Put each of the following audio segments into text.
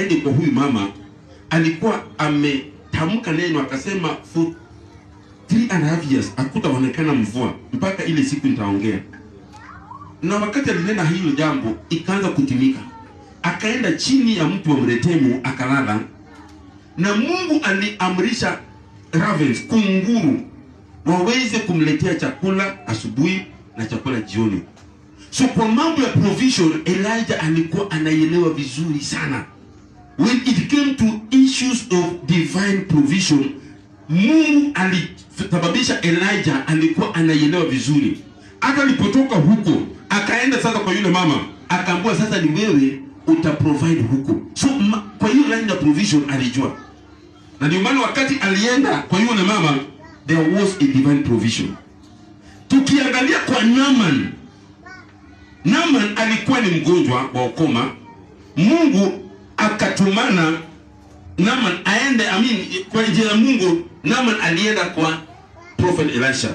ende kwa huyu mama alikuwa ametamka neno akasema for three and a half years hakutaonekana mvua. Mpaka ile siku nitaongea. Na wakati alinena hilo jambo ikaanza kutimika. Akaenda chini ya mtu wa mretemu akalala. Na mungu aliamrisha ravens kunguru waweze kumletea chakula asubuhi na chakula jioni. So kwa mambo ya provision elijah alikuwa anaielewa vizuri sana when it came to issues of divine provision mungu alisababisha elijah alikuwa anaielewa vizuri. Hata alipotoka huko akaenda sasa kwa yule mama akaambiwa sasa ni wewe utaprovide huko. So ma, kwa hiyo line ya provision alijua. Na ndio maana wakati alienda kwa yule mama there was a divine provision. Tukiangalia kwa naman naman alikuwa ni mgonjwa wa ukoma. Mungu akatumana naman aende I mean, kwa njia ya mungu naman alienda kwa prophet elisha.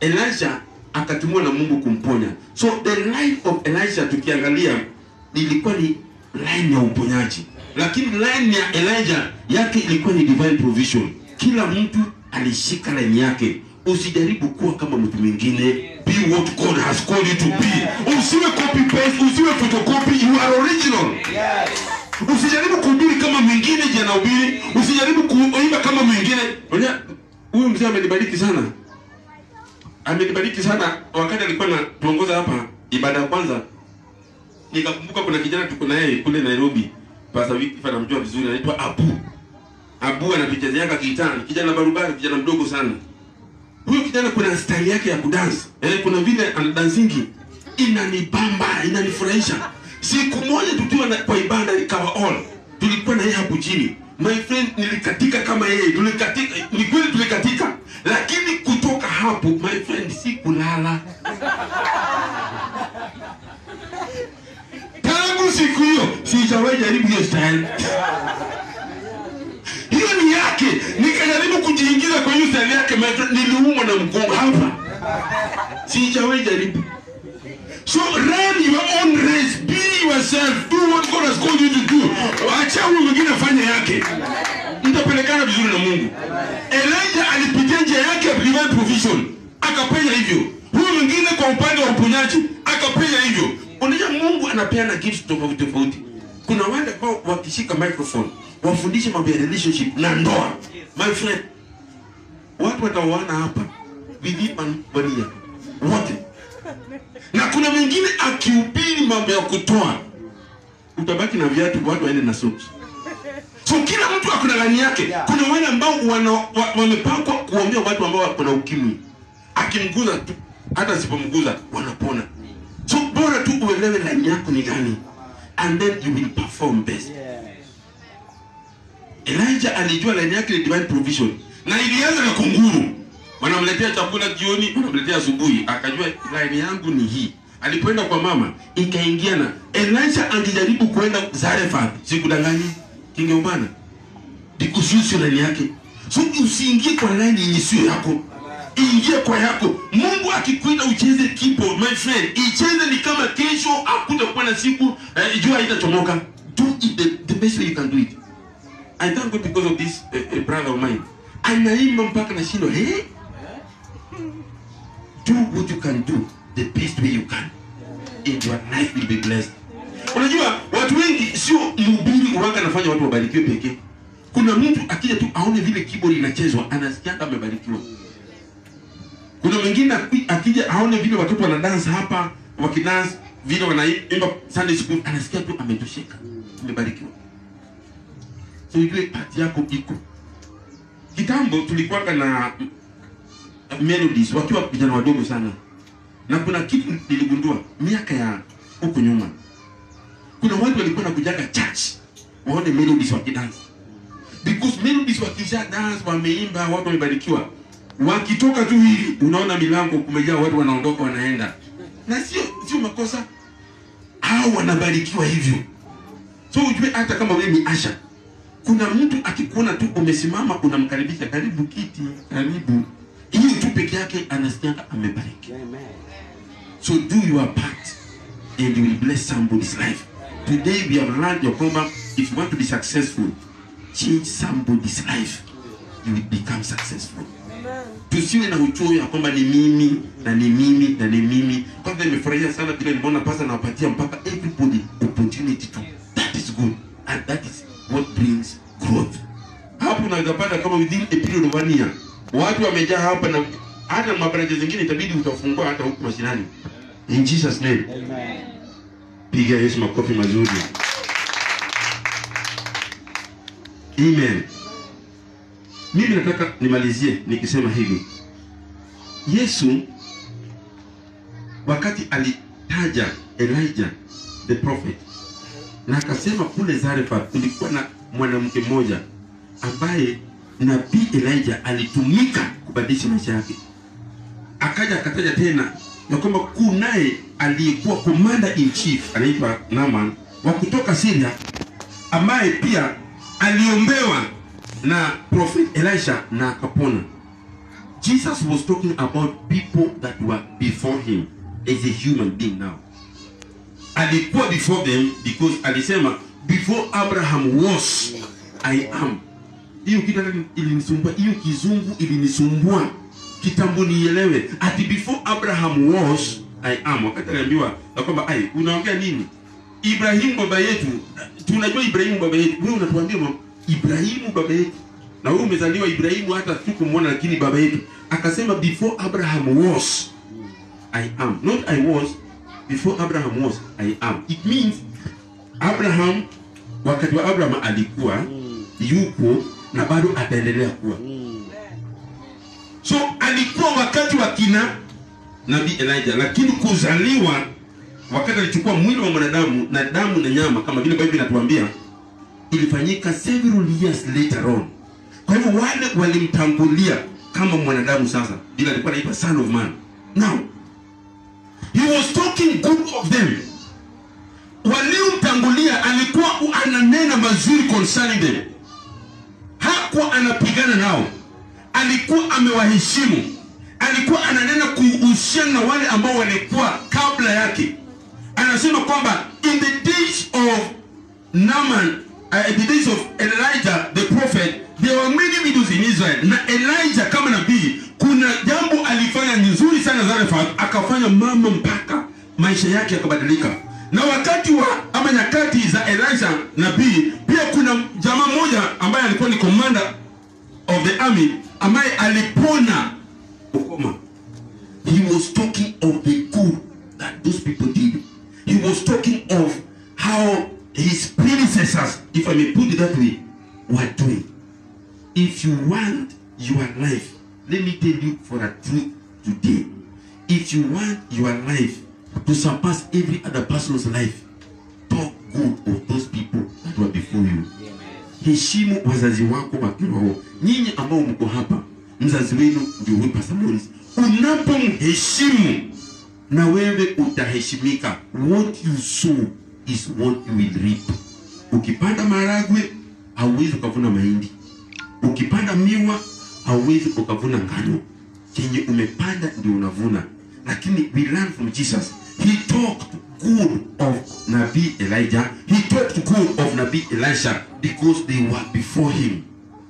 Elisha akatumwa na mungu kumponya. So the life of elisha tukiangalia ilikuwa ni line ya uponyaji. Lakini line ya elijah yake ilikuwa ni divine provision. Kila mtu alishika line yake. Usijaribu kuwa kama mtu mwingine. Be what god has called you to be. Usiwe copy paste usiwe photocopy you are original usijaribu kuhubiri kama mwingine je anahubiri usijaribu kuimba kama mwingine. Unajua, huyu mzee amenibariki sana. Amenibariki sana wakati alikuwa na tuongoza hapa ibada ya kwanza. Nikakumbuka kuna kijana tuko na yeye kule nairobi. Pasa wiki namjua vizuri anaitwa abu. Abu anatuchezea gitaa kitani, kijana barubaru, kijana mdogo sana. Huyu kijana kuna style yake ya kudansi eh, kuna vile anadansingi inanibamba inanifurahisha siku moja tukiwa kwa ibada ikawa all tulikuwa na yeye hapo chini. My friend nilikatika kama yeye tulikatika ni kweli tulikatika lakini kutoka hapo my friend si kulala tangu siku hiyo sijawahi jaribu hiyo style. Hiyo ni yake. Nikajaribu kujiingiza kwa hiyo style yake my friend niliumwa na mgongo hapa. Sijawahi jaribu So run your own race, be yourself, do what God has called you to do. Acha huyu mwingine afanye yake, mtapelekana vizuri na Mungu. Elijah alipitia njia yake ya divine provision, akapenya hivyo. Huyo mwingine kwa upande wa uponyaji akapenya hivyo. Unajua Mungu anapeana gifts tofauti tofauti. Kuna wale ambao wakishika microphone wafundishe mambo ya relationship na ndoa. My friend, watu wataoana hapa one year wote na kuna mwingine akihubiri mambo ya kutoa utabaki na viatu watu waende na soksi so kila mtu akuna lani yake. Kuna wale ambao wana- wa- wamepakwa kuombea watu ambao wako na ukimwi. Akimguza tu hata asipomguza wanapona. So bora tu uelewe lani yako ni gani and then you will perform best. Elijah alijua lani yake ni divine provision na ilianza na kunguru wanamletea chakula jioni wanamletea asubuhi. Akajua laini yangu ni hii. Alipoenda kwa mama ikaingia na elisha angejaribu kwenda zarefath sikudanganyi because hiyo laini yake. So usiingie kwa laini yenye sio yako. Ingie kwa yako. Mungu akikuita ucheze kipo my friend icheze ni kama kesho akutakuwa na siku eh, jua haitachomoka. Do it the, the best way you can do it. I thank God because of this uh, uh, brother of mine. Anaimba mpaka na shindo, hey? Do what you can do the best way you can. And your life will be blessed. Unajua watu wengi sio mhubiri uwanga anafanya watu wabarikiwe pekee. Kuna mtu akija tu aone vile keyboard inachezwa anasikia amebarikiwa. Kuna mwingine akija aone vile watoto wana dance hapa wakidance vile wanaimba Sunday school anasikia tu ametosheka. Amebarikiwa so ile pati yako iko kitambo tulikuwaga na melodies wakiwa vijana wadogo sana na kuna kitu niligundua miaka ya huko nyuma. Kuna watu walikuwa na kujaga church waone melodies wakidansi because melodies wakisha dance wameimba watu wamebarikiwa. Wakitoka tu hivi unaona milango kumejaa watu wanaondoka wanaenda. Na sio sio makosa. Hao wanabarikiwa hivyo. So ujue hata kama wewe ni asha kuna mtu akikuona tu umesimama unamkaribisha karibu kiti karibu hiyo tu peke yake anasikianga amebariki. So do your part and you will bless somebody's life. Today we have learned ya kwamba if you want to be successful change somebody's life. You will become successful. Tusiwe na uchoyo ya kwamba ni mimi na ni mimi na ni mimi. Kwanza nimefurahia sana vile nimeona pasa nawapatia mpaka everybody opportunity to. That is good. And that is what brings growth. Hapo unaweza pata kama within a period of one year watu wamejaa hapa na hata mabaraja zingine itabidi utafungua hata huku mashinani. In jesus name. Amen. piga yesu makofi mazuri. Amen. Mimi nataka nimalizie nikisema hivi. Yesu wakati alitaja elijah the prophet na akasema kule Zarephath kulikuwa na mwanamke mmoja ambaye nabii Elijah alitumika kubadilisha maisha yake. Akaja akataja tena ya kwamba kunaye aliyekuwa commander in chief anaitwa Naaman wa kutoka Syria, ambaye pia aliombewa na prophet Elisha na akapona. Jesus was talking about people that were before him as a human being now alikuwa before them because alisema before abraham was i am hiyo kitu ilinisumbua. Hiyo kizungu ilinisumbua. Kitambo nielewe. Ati before abraham was i am. Wakati aliambiwa ya kwamba ai unaongea nini? Ibrahimu baba yetu tunajua ibrahimu baba yetu. Wewe unatuambia ibrahimu baba yetu. Na wewe umezaliwa ibrahimu hata tukumwona lakini baba yetu. Akasema before abraham was I am. Not I was. Before Abraham was, I am. It means Abraham, wakati wa Abraham alikuwa, yupo na bado ataendelea kuwa. So alikuwa wakati wa kina nabii Elijah, lakini kuzaliwa wakati alichukua mwili wa mwanadamu na damu na nyama, kama vile Biblia inatuambia, ilifanyika several years later on. Kwa hivyo wale walimtangulia kama mwanadamu sasa, bila alikuwa anaitwa son of man. Now he was talking good of them waliomtangulia alikuwa ananena mazuri concerning them hakuwa anapigana nao alikuwa amewaheshimu alikuwa ananena kuhusiana na wale ambao walikuwa kabla yake. Anasema kwamba in the days of Naaman, uh, the days of Elijah the prophet there were many widows in Israel. Na Elijah kama nabii kuna jambo alifanya nzuri sana Zarephath akafanya mama mpaka maisha yake yakabadilika na wakati wa ama nyakati za Elijah nabii pia kuna jamaa mmoja ambaye alikuwa ni commander of the army ambaye alipona ukoma. He was talking of the good that those people did. He was talking of how his predecessors if i may put it that way were doing. If you want your life let me tell you for a truth today. If you want your life to surpass every other person's life. Talk good of those people that were before you. Heshimu wazazi wako wa kiroho nyinyi ambao mko hapa mzazi wenu ndio huyu Pastor Morris unapomheshimu na wewe utaheshimika. What you sow is what you will reap. Ukipanda maragwe hauwezi ukavuna mahindi. Ukipanda miwa hauwezi ukavuna ngano. Chenye umepanda ndio unavuna. Lakini we learn from jesus he talked good of Nabi elijah. He talked good of Nabi elisha because they were before him.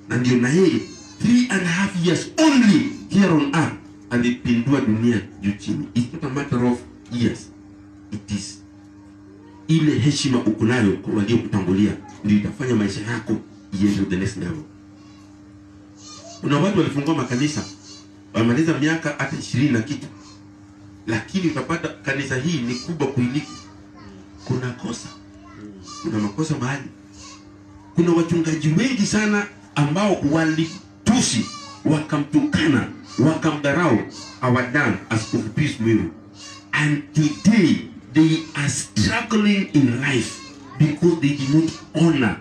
Na ndio na yeye three and a half years only here on earth alipindua dunia juu chini. It's not a matter of years. It is. Ile heshima uko nayo kwa waliokutangulia ndio itafanya maisha yako iende the next level. Kuna watu walifungua makanisa wamaliza miaka hata ishirini na kitu lakini utapata kanisa hii ni kubwa kuliko kuna kosa. Kuna makosa mahali. Kuna wachungaji wengi sana ambao walitusi wakamtukana wakamdharau our dan askofu Pius Mwiru and today they are struggling in life because they did not honor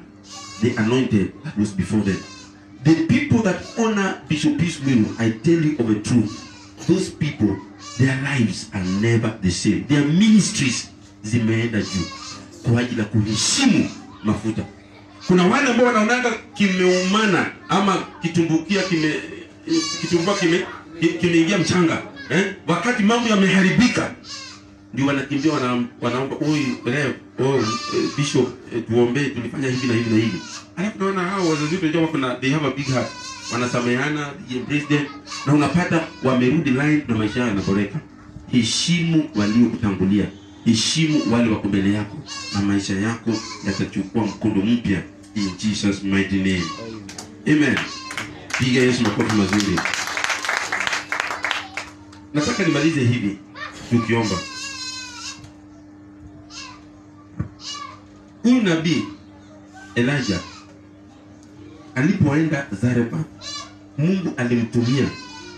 the anointed that was before them. The people that honor Bishop Pius Mwiru I tell you of a truth those people their lives are never the same. Their ministries zimeenda juu kwa ajili ya kuheshimu mafuta. Kuna wale ambao wanaonanga kimeumana ama kitumbukia kime kitumbua kime ki- kimeingia mchanga eh? wakati mambo yameharibika ndio wanakimbia wana, wanaomba huyu leo oh, eh, bishop tuombe tuombee tulifanya hivi na hivi na hivi. Alafu naona hao wazazi wetu wako na they have a big heart wanasameheana President, na unapata wamerudi line na maisha yao yanaboreka. Heshimu waliokutangulia. Heshimu wale wako mbele yako na maisha yako yatachukua mkondo mpya in Jesus mighty name. Amen. Piga Yesu makofi mazuri. Nataka nimalize hivi tukiomba. Huyu nabii Elijah alipoenda Zareba, Mungu alimtumia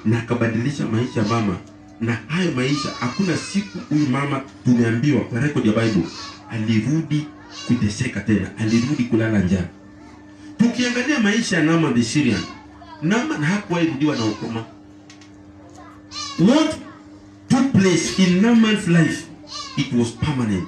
na akabadilisha maisha mama, na hayo maisha, hakuna siku huyu mama tumeambiwa kwa record ya Bible alirudi kuteseka tena, alirudi kulala njaa. Tukiangalia maisha ya Naaman the Syrian, Naaman hakuwahi rudiwa na ukoma. What took place in Naaman's life, it was permanent.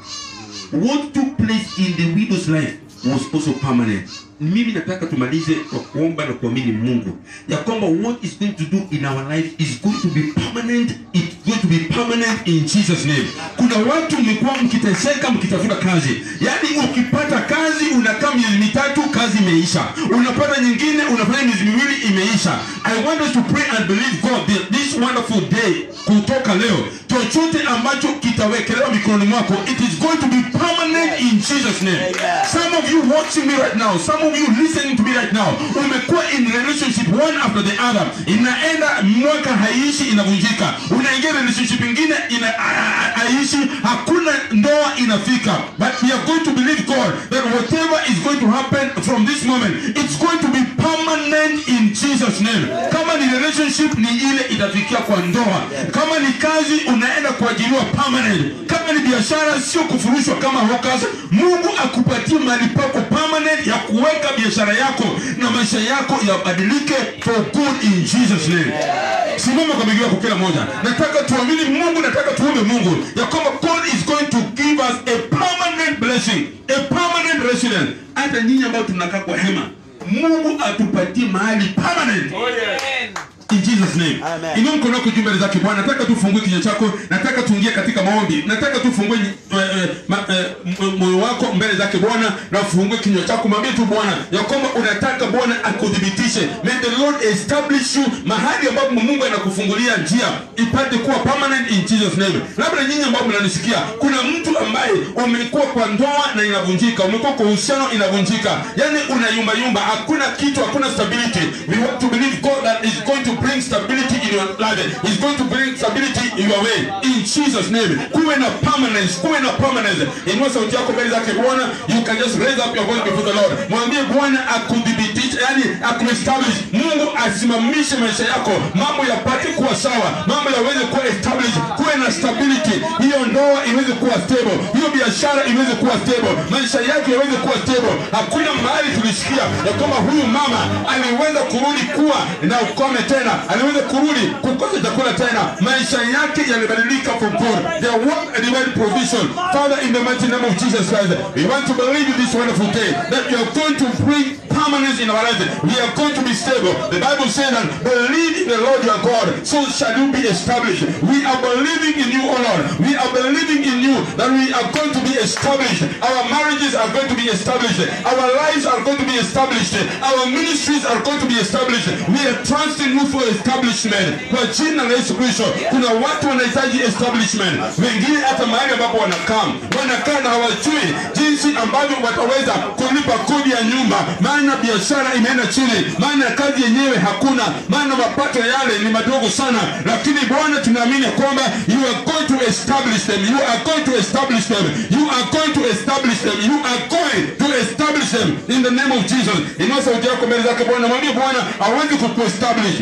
What took place in the widow's life was also permanent. Mimi nataka tumalize kwa kuomba na kuamini Mungu ya kwamba what is going to do in our life is going to be permanent. It's going to be permanent in Jesus name. Kuna watu mlikuwa mkiteseka mkitafuta kazi, yaani ukipata kazi unakaa miezi mitatu, kazi imeisha, unapata nyingine, unafanya miezi miwili, imeisha. I want us to pray and believe God that this wonderful day, kutoka leo, chochote ambacho kitawekelewa mikononi mwako, it is going to be permanent in Jesus name. Some of you watching me right now, some of you listening to me right now, umekuwa in relationship one after the other, inaenda mwaka haiishi, inavunjika, unaingia relationship ingine ina ha- ha- haiishi, hakuna ndoa inafika. But we are going to believe God that whatever is going to happen from this moment, it's going to be permanent in Jesus name. Kama ni relationship ni ile itafikia kwa ndoa, kama ni kazi unaenda kuajiriwa permanent, kama ni biashara sio kufurushwa kama hawkers. Mungu akupatie mahali pako permanent ya kuweka biashara yako na maisha yako yabadilike for good in Jesus name. Simama kwa miguu yako kila moja. Nataka tuamini Mungu, nataka tuombe Mungu ya kwamba God is going to give us a permanent blessing, a permanent residence. Hata nyinyi ambao tunakaa kwa hema, Mungu atupatie mahali permanent in Jesus name. Amen. Inua mkono wako juu mbele zake Bwana. Nataka tufungue kinywa chako, nataka tuingie katika maombi. Nataka tufungue eh, eh, eh, moyo wako mbele zake Bwana na ufungue kinywa chako. Mwambie tu Bwana ya kwamba unataka Bwana akudhibitishe. May the Lord establish you mahali ambapo Mungu anakufungulia njia ipate kuwa permanent in Jesus name. Labda nyinyi ambao mnanisikia, kuna mtu ambaye umekuwa kwa ndoa na inavunjika, umekuwa kwa uhusiano inavunjika, yani unayumba yumba, hakuna kitu, hakuna stability. We want to believe God that is going to bring stability in your life. He's going to bring stability in your way. In Jesus name. Kuwe na permanence, kuwe na permanence. Inua sauti yako mbele zake Bwana. You can just raise up your voice before the Lord. Mwambie Bwana akudhibitishe, yani akuestablish. Mungu asimamishe maisha yako, mambo yapate kuwa sawa, mambo yaweze kuwa established, kuwe na stability. Hiyo ndoa iweze kuwa stable, hiyo biashara iweze kuwa stable, maisha yake yaweze kuwa stable. Hakuna mahali tulisikia ya kwamba huyu mama aliweza kurudi kuwa na ukome tena, aliweza kurudi kukosa chakula tena, maisha yake yalibadilika for good. There was a divine provision. Father, in the mighty name of Jesus Christ, we want to believe this wonderful day that you are going to bring permanence in our life. We are going to be stable. The Bible says that believe in the Lord your God, so shall you be established. We are believing in you, O Lord. We are believing in you that we are going to be established. Our marriages are going to be established. Our lives are going to be established. Our ministries are going to be established. We are trusting you for establishment. Kwa jina la Yesu Kristo, kuna watu wanahitaji establishment. Wengine hata mahali ambapo wanakaa, wanakaa na hawajui jinsi ambavyo wataweza kulipa kodi ya nyumba, maana biashara imeenda chini, maana kazi yenyewe hakuna, maana mapato yale ni madogo sana. Lakini Bwana, tunaamini kwamba you are going to establish them, you are going to establish them, you are going to establish them, you are going to establish them in the name of Jesus. Inua sauti yako mbele zake Bwana, mwambie Bwana aweze kukuestablish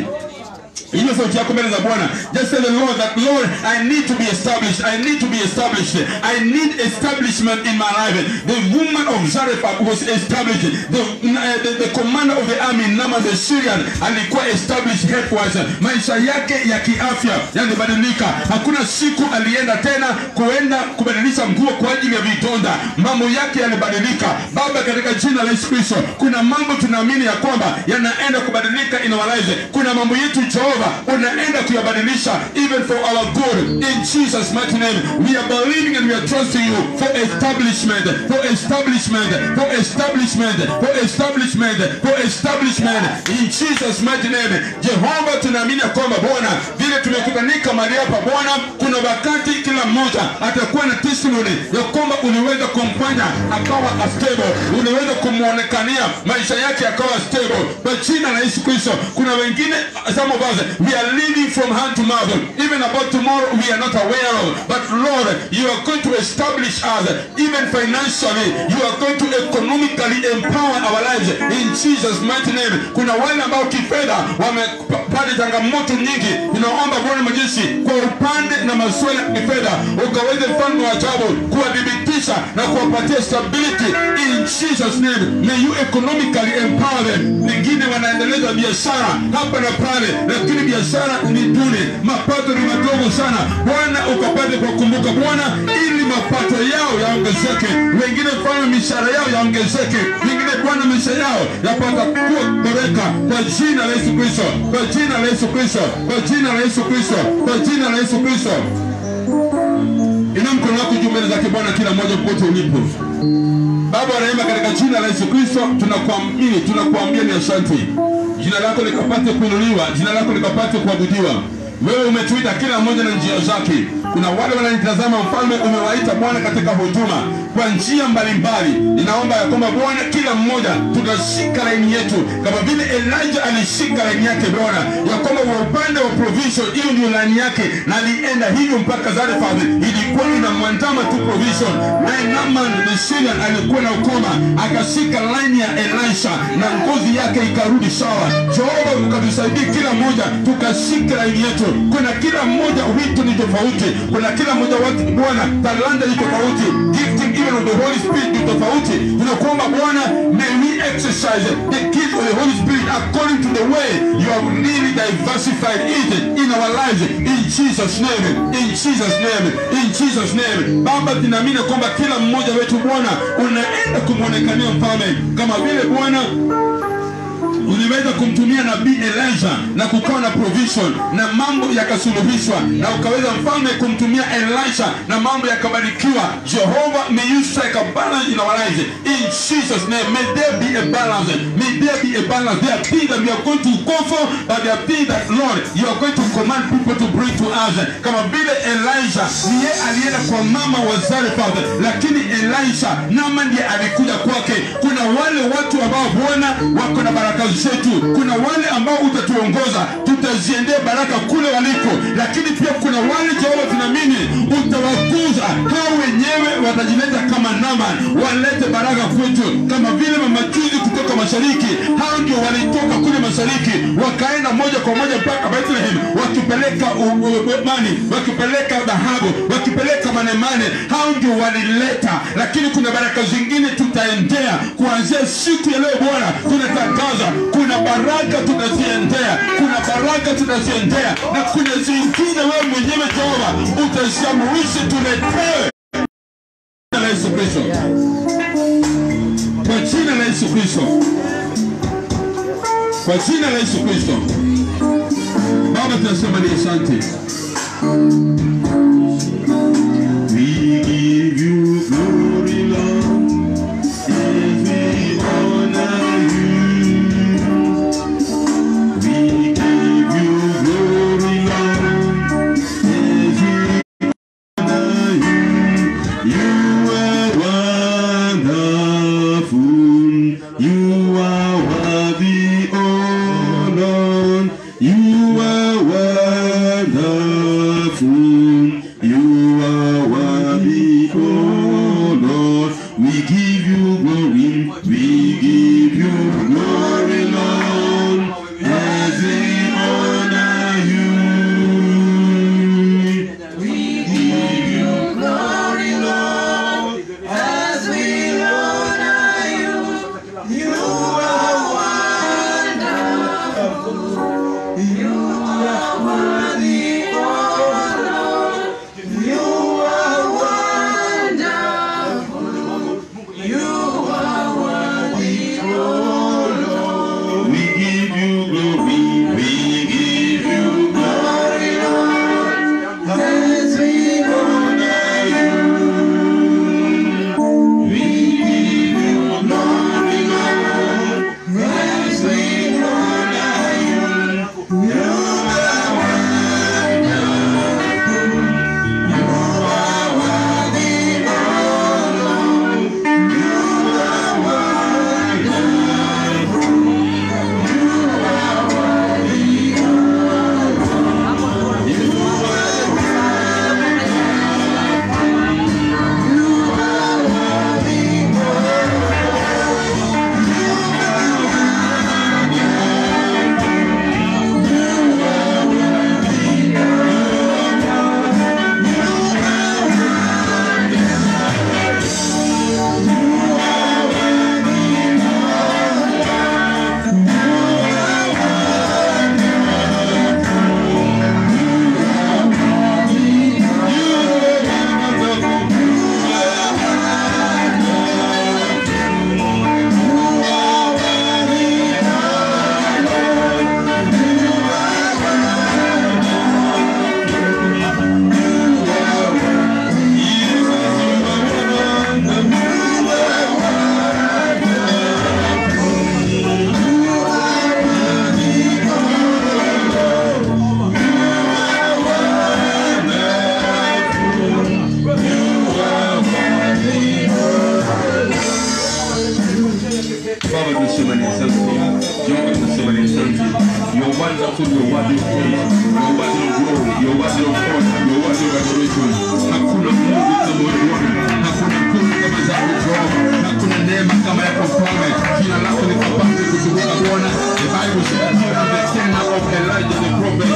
hiyo sauti yako mbele za bwana. Just tell the lord that lord i need to be established. I need to be established. I need establishment in my life. The woman of zarephath was established. The, uh, the, the commander of the army Naaman the syrian alikuwa established headwise maisha yake ya kiafya yalibadilika. Hakuna siku alienda tena kuenda kubadilisha nguo kwa ajili ya vidonda mambo yake yalibadilika. Baba katika jina la yesu kristo kuna mambo tunaamini ya kwamba yanaenda kubadilika in our lives. Kuna mambo yetu Joel Jehova unaenda kuyabadilisha even for our good. In Jesus mighty name we are believing and we are trusting you for establishment for establishment for establishment for establishment for establishment. In Jesus mighty name Jehova tunaamini kwamba Bwana vile tumekutanika mahali hapa Bwana kuna wakati kila mmoja atakuwa na testimony ya kwamba uliweza kumfanya akawa stable. Uliweza kumwonekania maisha yake akawa stable. Kwa jina la Yesu Kristo kuna wengine some of us we are living from hand to mouth. Even about tomorrow we are not aware of. But Lord you are going to establish us even financially. You are going to economically empower our lives. In Jesus mighty name. Kuna wale ambao kifedha wamepata changamoto nyingi. Tunaomba Bwana majeshi kwa upande na masuala ya kifedha ukaweze mfalme wa ajabu kuwadhibitisha na kuwapatia stability. In Jesus name may you economically empower them. Wengine wanaendeleza biashara hapa na pale lakini biashara ni mapato ni madogo sana. Bwana ukapate kuwakumbuka Bwana ili mapato yao yaongezeke. Wengine fanya mishara yao yaongezeke. Wengine Bwana maisha yao yapata kuboreka. Kwa jina la Yesu Kristo. Kwa jina la Yesu Kristo. Kwa jina la Yesu Kristo. Kwa jina la Yesu Kristo. Ina mkono wako juu mbele zake Bwana kila mmoja popote ulipo Baba wa rehema, katika jina la Yesu Kristo tunakuamini, tunakuambia ni asante. Jina lako likapate kuinuliwa, jina lako likapate kuabudiwa. Wewe umetuita kila mmoja na njia zake. Kuna wale wananitazama, mfalme, umewaita Bwana katika huduma kwa njia mbalimbali. Ninaomba ya kwamba Bwana, kila mmoja tutashika laini yetu kama vile Elijah alishika laini yake Bwana, ya kwamba wa upande wa provision, hiyo ndio laini yake, na alienda hivyo mpaka Zarephath, ilikuwa inamwandama tu provision. Naye Naaman Syrian alikuwa na ukoma, akashika laini ya Elisha na ngozi yake ikarudi sawa. Jehova, ukatusaidie kila mmoja tukashika laini yetu. Kuna kila mmoja wito ni tofauti, kuna kila mmoja watu Bwana talanta ni tofauti, gifting even of the Holy Spirit ni tofauti. Tunakuomba Bwana, may we exercise the gift of the Holy Spirit according to the way you have really diversified it in our lives in Jesus name, in Jesus name, in Jesus name. Baba, tunaamini kwamba kila mmoja wetu Bwana unaenda kumwonekania mfalme kama vile Bwana uliweza kumtumia nabii Elijah na kukawa na provision na mambo yakasuluhishwa, na ukaweza mfalme kumtumia Elisha na mambo yakabarikiwa. Jehovah, may you strike a balance in our lives in Jesus name. May there be a balance. May there be a balance. There are things that we are going to go for, but there are things that Lord you are going to command people to bring to us. Kama vile Elijah niye alienda kwa mama wa Zarephath, lakini Elisha nama ndiye alikuja kwake. Kuna wale watu ambao Bwana wako na baraka zetu. Kuna wale ambao utatuongoza, tutaziendea baraka kule waliko, lakini pia kuna wale Jehova, tunaamini utawakuza hao wenyewe, watajileta kama Naaman, walete baraka kwetu, kama vile mamajuzi kutoka mashariki. Hao ndio walitoka mashariki, wakaenda moja kwa moja mpaka Bethlehem, wakipeleka mani, wakipeleka dhahabu, wakipeleka manemane. Hao ndio walileta, lakini kuna baraka zingine tutaendea kuanzia siku ya leo. Bwana, tunatangaza kuna baraka tunaziendea, kuna baraka tunaziendea na kuna zingine wewe mwenyewe Jehova utaziamrisha tuletewe kwa jina la Yesu Kristo, kwa jina la Yesu Kristo. Baba, tunasema ni asante. We give you We give you glory. We you are you are worthy of adoration. Hakuna Mungu kama wewe. Hakuna nguvu kama zako Jehova. Hakuna neema kama yako Mfalme. Jina lako likapate kutukuka Bwana. The Bible says during the tenure of Elijah the prophet,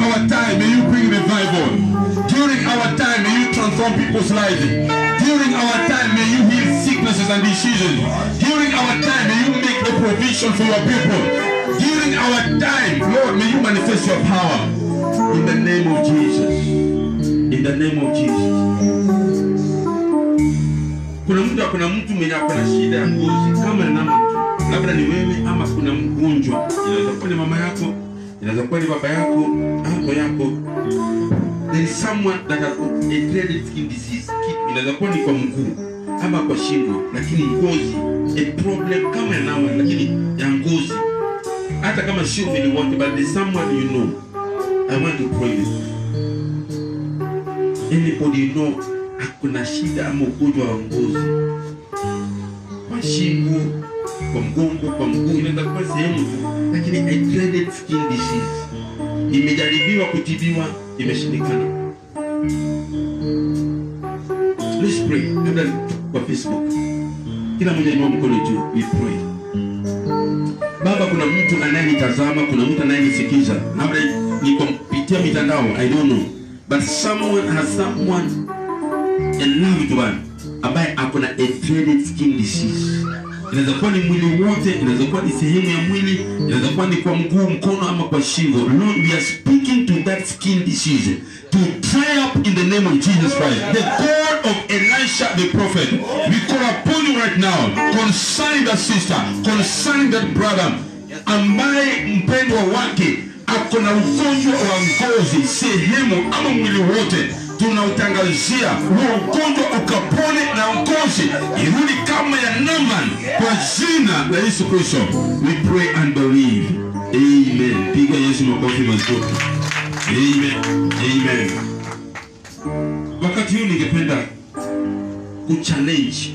our time, may you bring revival. During our time, may you transform people's lives. During our time, may you heal sicknesses and diseases. During our time, may you make a provision for your people. During our time, Lord, may you manifest your power. In the name of Jesus. In the name of Jesus. Kuna mtu kuna mtu mwenye ako na shida ya ngozi kama na labda ni wewe ama kuna mgonjwa, inaweza kuwa ni mama yako, inaweza kuwa ni baba yako, mama yako. There is someone that has got a dreaded skin disease. Inaweza kuwa ni kwa mguu ama kwa shingo, lakini ngozi, a problem kama ya nama, lakini ya ngozi, hata kama sio vile wote, but there's someone you know. I want to pray with you. Anybody you know akuna shida ama ugonjwa wa ngozi kwa shingo, kwa mgongo, kwa mguu, inaweza kuwa sehemu tu, lakini I dreaded skin disease imejaribiwa kutibiwa, imeshindikana. Let's pray. Labda kwa Facebook, kila mmoja inua mkono juu, we pray. Baba, kuna mtu anayenitazama, kuna mtu anayenisikiza, labda ni kupitia mitandao, I don't know, but someone has someone a loved one ambaye ako na a dreaded skin disease. Inaweza kuwa ni mwili wote, inaweza kuwa ni sehemu ya mwili, inaweza kuwa ni kwa mguu, mkono ama kwa shingo. Lord, we are speaking to that skin disease. To dry up in the name of Jesus Christ. The God of Elisha the prophet, we call upon you right now. Concerning that sister, concerning that brother. Ambaye mpendwa wake ako na ugonjwa wa ngozi sehemu ama mwili wote tunautangazia huo ugonjwa ukapone na ngozi irudi kama ya Naaman kwa jina la Yesu Kristo. We pray and believe. Amen. Piga Yesu makofi mazuri. Amen. Amen. Wakati huu ningependa kuchallenge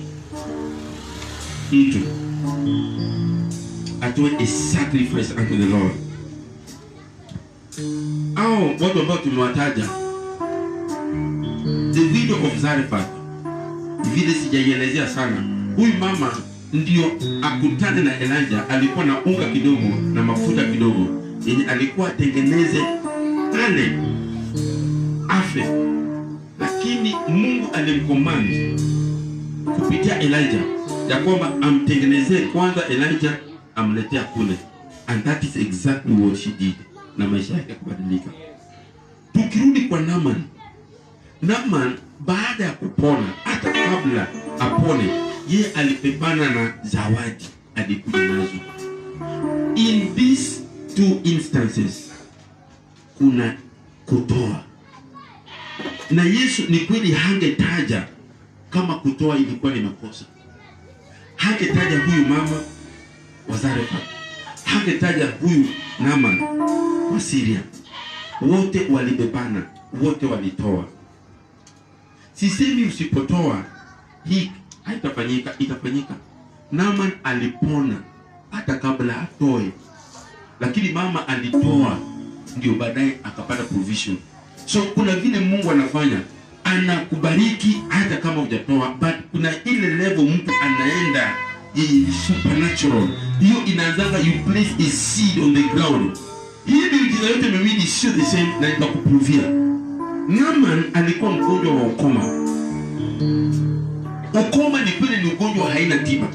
mtu atoe a sacrifice unto the Lord. Au watu ambao tumewataja widow of Zarephath, vile sijaielezea sana. Huyu mama ndio akutane na Elijah, alikuwa na unga kidogo na mafuta kidogo. Yenye alikuwa atengeneze ale afe. Lakini mungu alimkomandi kupitia elijah ya kwamba amtengenezee kwanza elijah amletea kule. And that is exactly what she did. Na maisha yake kubadilika tukirudi kwa naman naman baada ya kupona hata kabla apone yeye alipebana na zawadi alikuja nazo in these two instances kuna kutoa. Na yesu ni kweli hangetaja kama kutoa ilikuwa ni makosa. Hangetaja huyu mama wa zarefa hangetaja huyu naman wa siria. Wote walibebana wote walitoa sisemi usipotoa hii haitafanyika itafanyika. Naman alipona hata kabla atoe. Lakini mama alitoa ndio baadaye akapata provision. So kuna vile mungu anafanya. Anakubariki hata kama hujatoa but kuna ile level mtu anaenda. Yenye supernatural. Hiyo inaanzanga you place a seed on the ground. Hii miujiza yote miwili sio the same na nitakuprovia naman alikuwa mgonjwa wa ukoma. Ukoma ni kweli ni ugonjwa haina tiba.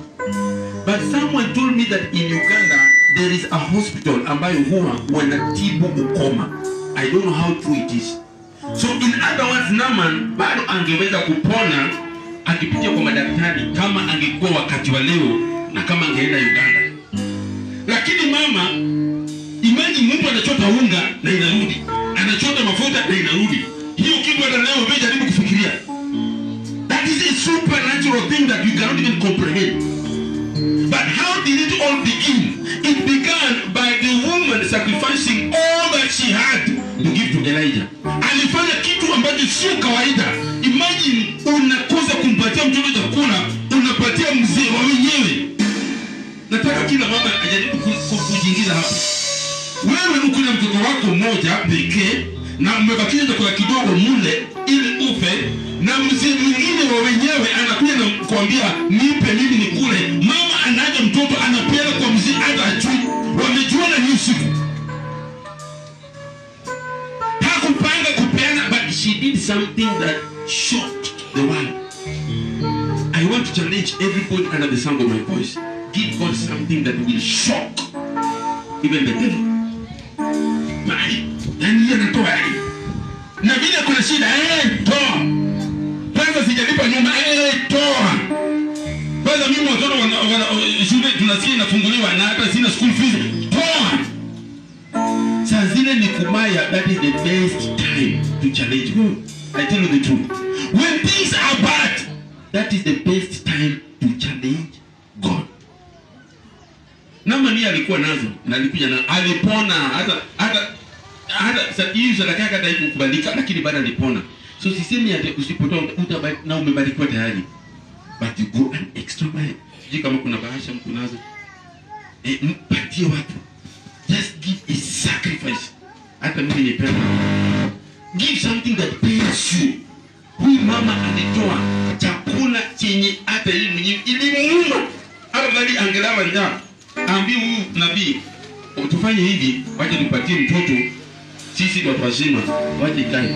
But someone told me that in uganda there is a hospital ambayo huwa wanatibu ukoma. I don't know how true it is. So in other words naman bado angeweza kupona akipitia kwa madaktari kama angekuwa wakati wa leo na kama angeenda uganda. Lakini mama imagine mtu anachota unga na inarudi. Anachota mafuta na inarudi hiyo kitu hata leo umejaribu kufikiria. That is a supernatural thing that you cannot even comprehend. But how did it all begin? It began by the woman sacrificing all that she had to give to elijah. Alifanya kitu ambacho sio kawaida. Imagine unakosa kumpatia mtoto chakula unapatia mzee wa wenyewe. Nataka kila mama ajaribu ku- ku- kujiingiza hapa. Wewe uko na mtoto wako mmoja pekee na mmebakisha chakula kidogo mule ili ufe. Na mzee mwingine wa wenyewe anakuja na kuambia nipe mimi nikule. Mama anaja mtoto anapela kwa mzee hata ajui wamejuana ni usiku. Hakupanga kupeana but she did something that shocked the world. I want to challenge everybody under the sound of my voice. Give god something that will shock even the devil. Mai, na vile kuna shida eh toa. Kwanza sijalipa nyumba eh toa. Kwanza mimi watoto wana, shule tunasikia inafunguliwa na hata sina school fees. Toa. Saa zile ni kumaya that is the best time to challenge. God i tell you the truth. When things are bad that is the best time to challenge god. Namani alikuwa nazo na alikuja na alipona hata hata hata hii yake hata haikukubalika lakini bado alipona. So sisemi ati usipotoa utabaki na umebarikiwa tayari. But you go an extra mile. Sijui kama kuna bahasha mko nazo. E, mpatie watu. Just give a sacrifice. Hata mimi nipenda give something that pays you. Huyu mama alitoa chakula chenye hata yeye mwenyewe ilimuuma. Bali angelala njaa Ambi huyu nabii tufanye hivi wacha tupatie mtoto sisi watu wazima wache kai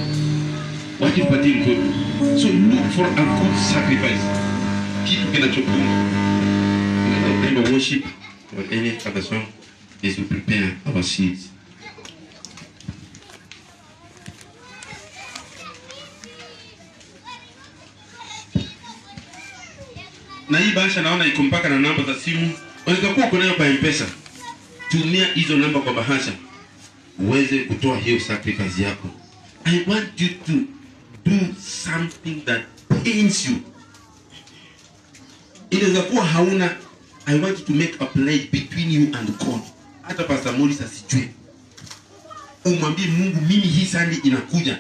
wache tupatie mtoto so look for a good sacrifice. Kitu kinachokuma. Remember worship or any other song is to prepare our seeds. Na hii bahasha naona iko mpaka na namba za simu. Unaweza kuwa uko nayo kwa mpesa. Tumia hizo namba kwa bahasha uweze kutoa hiyo sacrifice yako. I want you to do something that pains you. Inaweza kuwa hauna. I want you to make a pledge between you and god. Hata pastor Morris asijue. Umwambie mungu mimi hii sandi inakuja.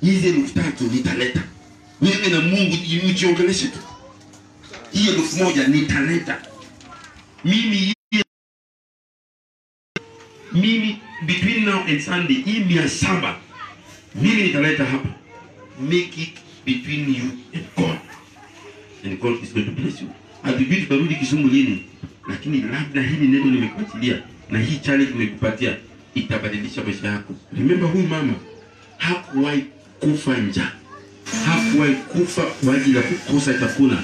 Hizi elfu tatu nitaleta. Wewe na mungu mjiongeleshe tu. Hii elfu moja nitaleta. Mimi mimi between now and sunday hii mia saba mimi nitaleta hapa make it between you and god and god is going to bless you hatujui tutarudi kisumu lini lakini labda hili neno nimekuachilia na hii challenge nimekupatia itabadilisha maisha yako. Remember, huyu mama hakuwahi kufa njaa, hakuwahi kufa kwa ajili ya kukosa chakula.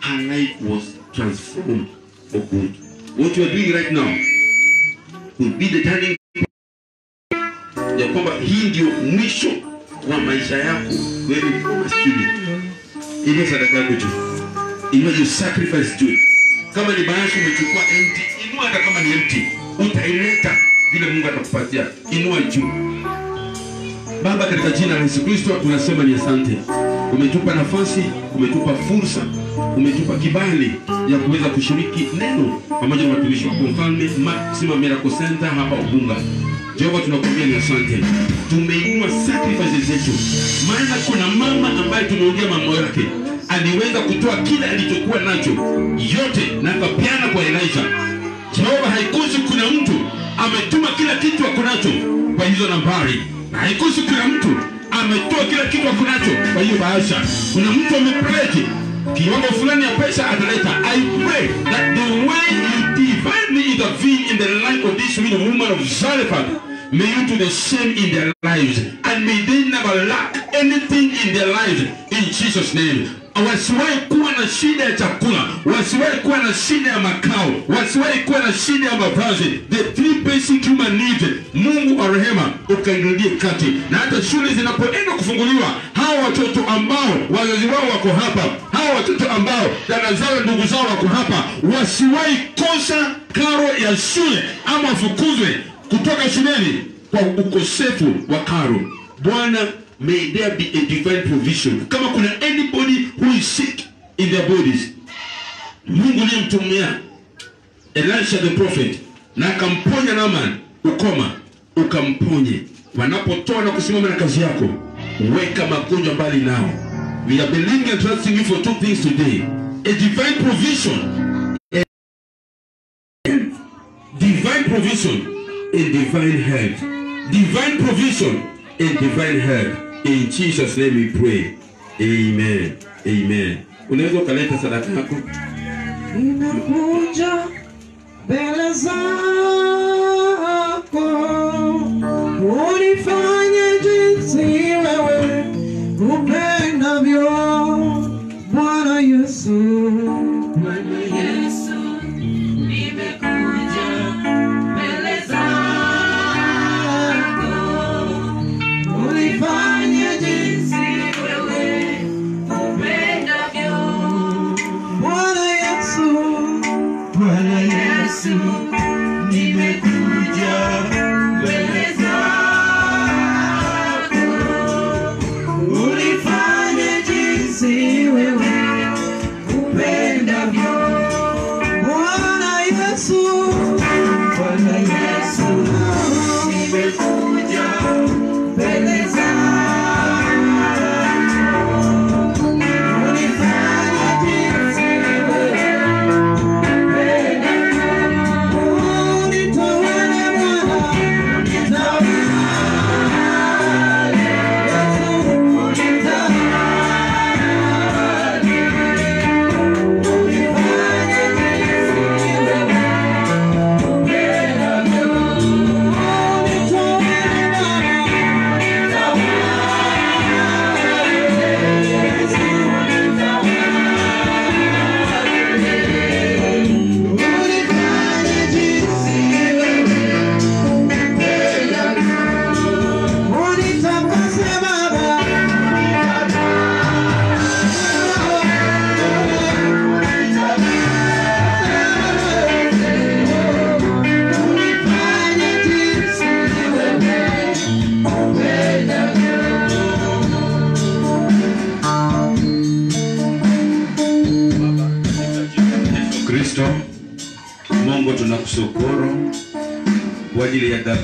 Her life was transformed for good. What you are doing right now will be the turning ya kwamba hii ndio mwisho wa maisha yako wewe. Ile sadaka yako juu, inua your sacrifice juu. Kama ni bahasha umechukua empty, inua hata kama ni empty, utaileta vile Mungu atakupatia. Inua juu. Baba, katika jina la Yesu Kristo tunasema ni asante. Umetupa nafasi, umetupa fursa, umetupa kibali ya kuweza kushiriki neno pamoja na watumishi wako mfalme Maxima Miracle Center hapa Ubunga. Jehova, tunakuambia ni asante. Tumeinua sacrifices zetu, maana kuna mama ambaye tumeongea mambo yake aliweza kutoa kila alichokuwa nacho yote na akapeana kwa Elijah. Jehova, haikusi kuna mtu ametuma kila kitu ako nacho kwa hizo nambari, na haikusi kuna mtu ametoa kila kitu ako nacho kwa hiyo bahasha. Kuna mtu amepledge kiwango fulani ya pesa ataleta. I pray that the way you divinely intervene in the life of this widow woman of Zarephath, may you do the same in their lives, and may they never lack anything in their lives in Jesus name. Wasiwahi kuwa na shida ya chakula, wasiwahi kuwa na shida ya makao, wasiwahi kuwa na shida ya mavazi, the three basic human needs. Mungu wa rehema ukaingilie kati, na hata shule zinapoenda kufunguliwa, hawa watoto ambao wazazi wao wako hapa, hawa watoto ambao dada zao ndugu zao wako hapa, wasiwahi kosa karo ya shule ama wafukuzwe kutoka shuleni kwa ukosefu wa karo. Bwana, may there be a divine provision. Kama kuna anybody who is sick in their bodies, Mungu uliyemtumia Elisha the prophet na akamponya Naaman ukoma, ukamponye. Wanapotoa na kusimama na kazi yako, weka magonjwa mbali nao. We are believing and trusting you for two things today: a divine provision, A divine provision, and divine help. Divine provision and divine help. In Jesus' name we pray. Amen. Amen. Unaweza ukaleta sadaka yako. Ninakuja mbele zako,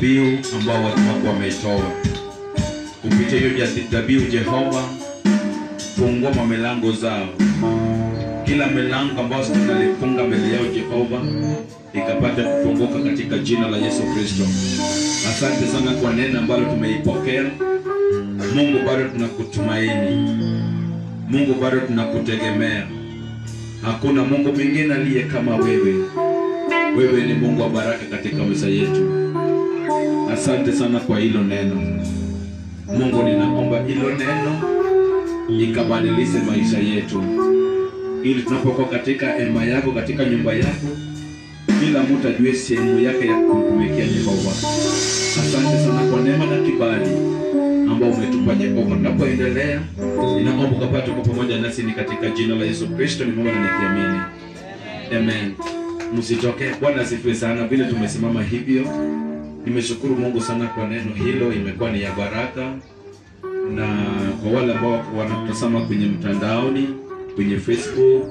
dhabihu ambao watu wako wameitoa. Kupitia hiyo dhabihu, Jehova, fungua mamilango zao, kila milango ambayo tunalifunga mbele yao Jehova ikapata kufunguka katika jina la Yesu Kristo. Asante sana kwa neno ambalo tumeipokea. Mungu, bado tunakutumaini. Mungu, bado tunakutegemea. Hakuna Mungu mwingine aliye kama wewe. Wewe ni Mungu wa baraka katika maisha yetu. Asante sana kwa hilo neno. Mungu, ninaomba hilo neno ikabadilishe maisha yetu, ili tunapokuwa katika ema yako, katika nyumba yako, kila mtu ajue sehemu yake ya kumtumikia Jehova. Asante sana kwa neema na kibali ambao umetupa Jehova. Tunapoendelea, ninaomba ukapate kwa pamoja nasi, ni katika jina la Yesu Kristo nimeomba na nikiamini, amen. Msitoke. Bwana asifiwe sana. Vile tumesimama hivyo, nimeshukuru Mungu sana kwa neno hilo, imekuwa ni ya baraka na kwa wale ambao wanatazama kwenye mtandaoni kwenye Facebook,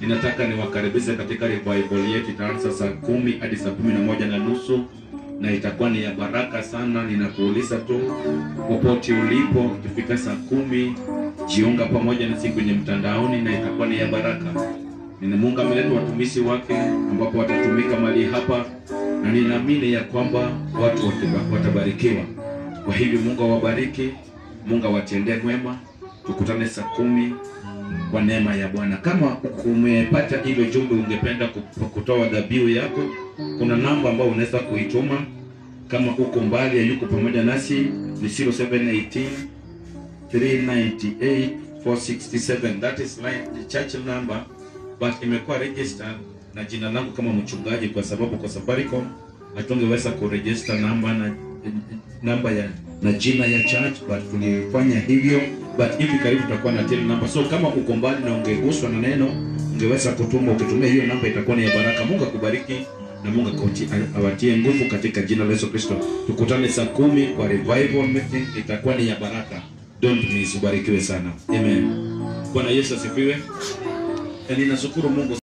ninataka niwakaribishe katika revival yetu. Itaanza saa kumi hadi saa kumi na moja na nusu na itakuwa ni ya baraka sana. Ninakuuliza tu popote ulipo, ukifika saa kumi jiunga pamoja nasi kwenye mtandaoni, na itakuwa ni ya baraka. Ninamuunga ameleta watumishi wake ambapo watatumika mali hapa, na ninaamini ya kwamba watu watabarikiwa. Kwa hivyo Mungu awabariki, Mungu awatendee mwema. Tukutane saa kumi kwa neema ya Bwana. Kama umepata ile jumbe, ungependa kutoa dhabihu yako, kuna namba ambayo unaweza kuituma. Kama uko mbali ya yuko pamoja nasi ni 0718 398 467 that is my church number but imekuwa registered na jina langu kama mchungaji, kwa sababu kwa Safaricom hatungeweza kuregister namba na namba ya na jina ya church, but tulifanya hivyo, but hivi karibu tutakuwa na till namba. So kama uko mbali na ungeguswa na neno, ungeweza kutuma, ukitumia hiyo namba itakuwa ni ya baraka. Mungu akubariki na Mungu akoti awatie nguvu katika jina la Yesu Kristo. Tukutane saa kumi kwa revival meeting, itakuwa ni ya baraka. Don't miss, ubarikiwe sana. Amen. Bwana Yesu asifiwe. Na ninashukuru Mungu